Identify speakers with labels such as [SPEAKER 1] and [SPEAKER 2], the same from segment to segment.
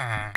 [SPEAKER 1] Ah.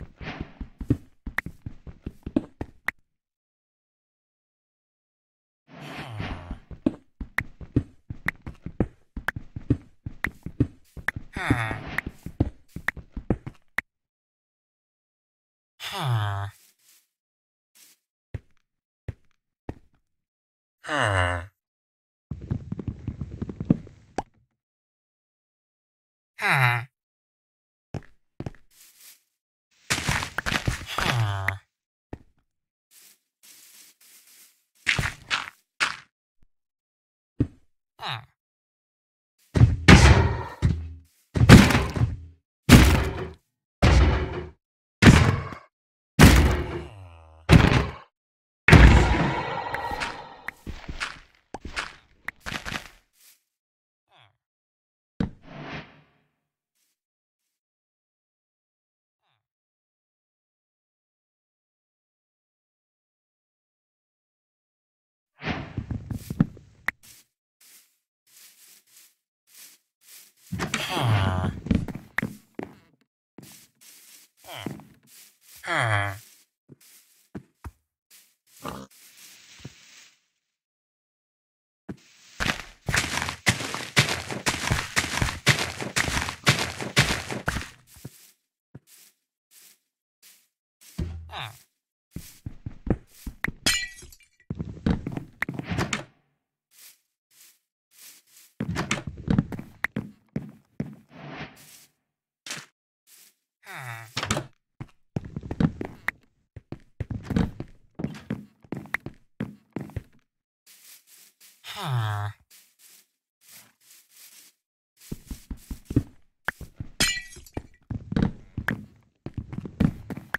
[SPEAKER 1] Ah.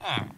[SPEAKER 1] Ah.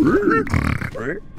[SPEAKER 1] Mm-hmm.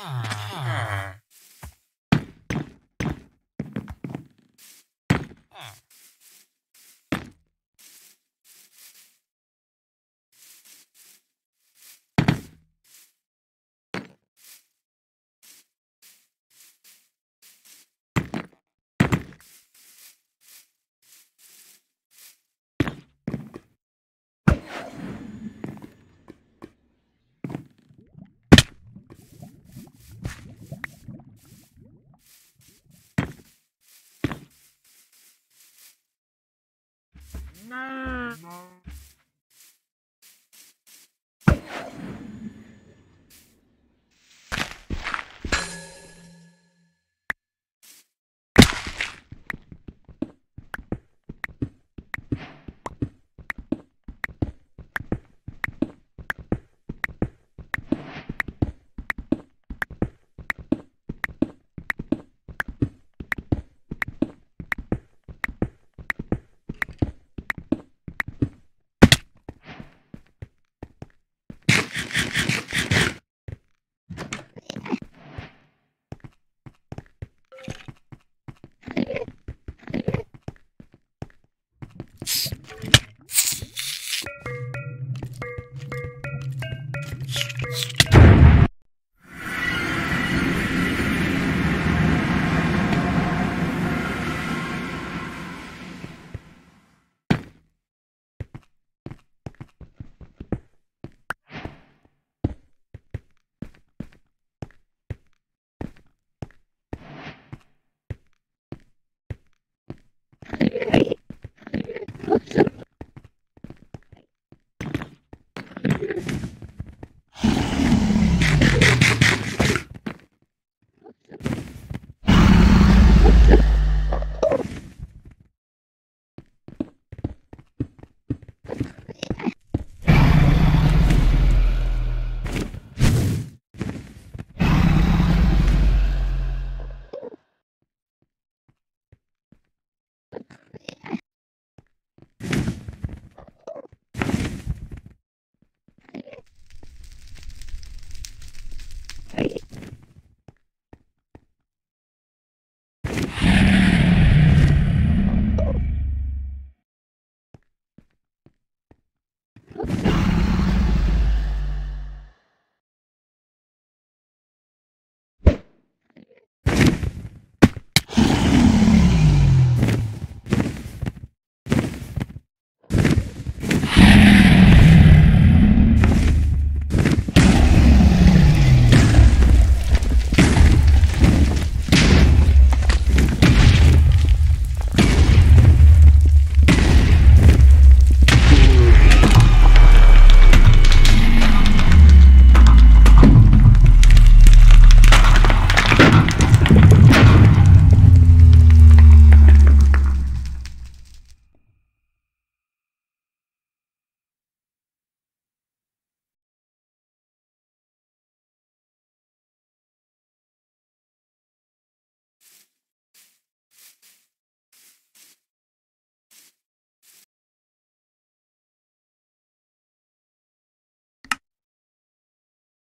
[SPEAKER 1] time. No. no.